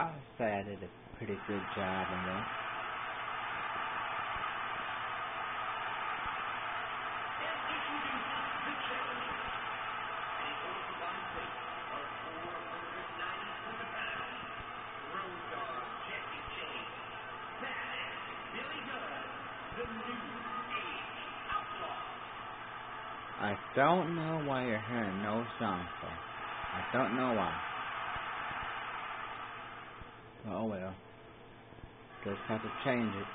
I'll say I did a pretty good job on that. I don't know why you're hearing no song for. I don't know why. Oh well. Just have to change it.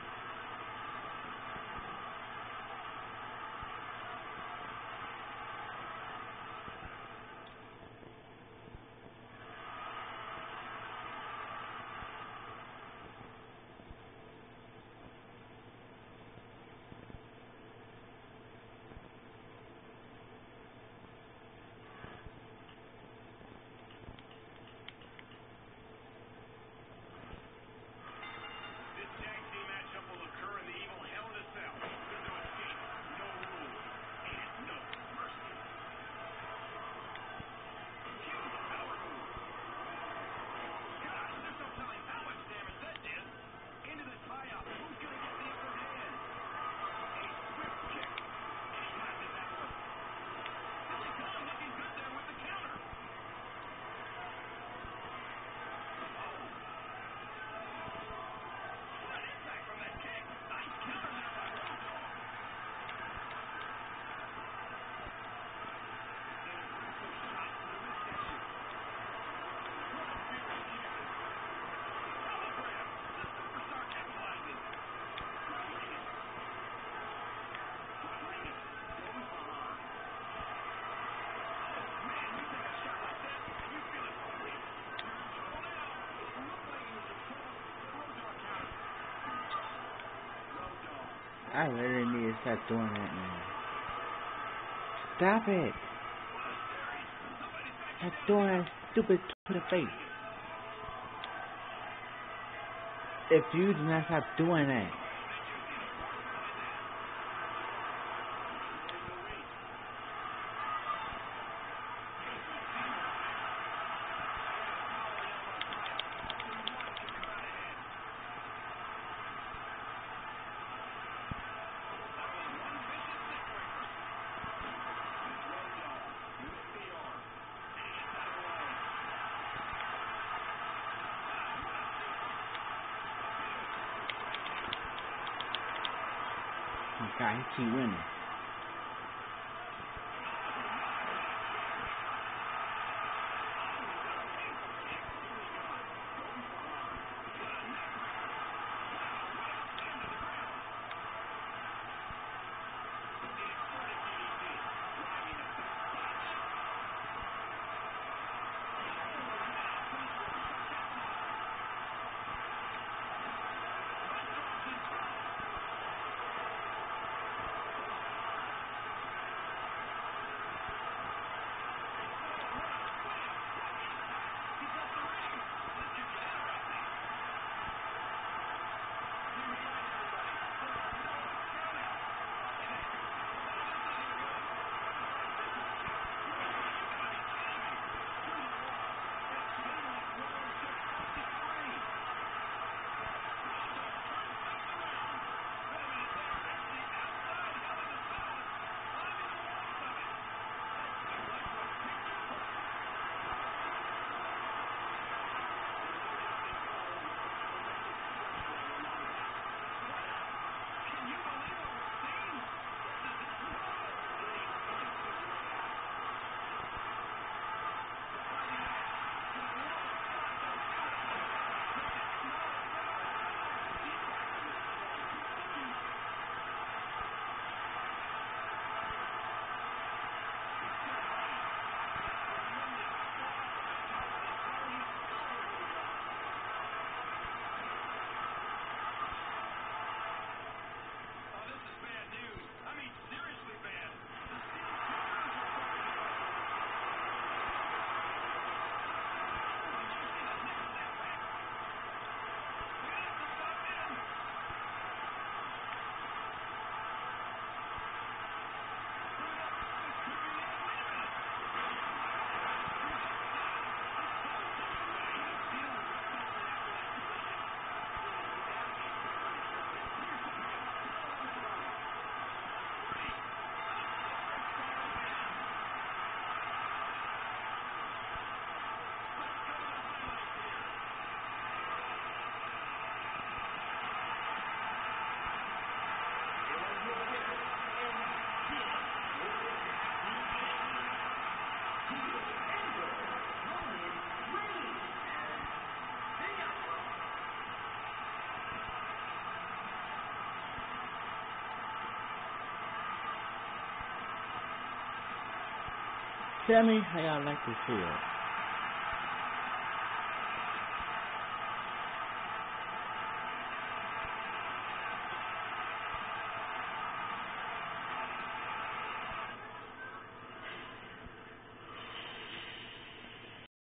I really need to stop doing that now. Stop it! Stop doing that stupid to the face. If you do not stop doing that. Okay, he winning. Tell me how y'all like to it.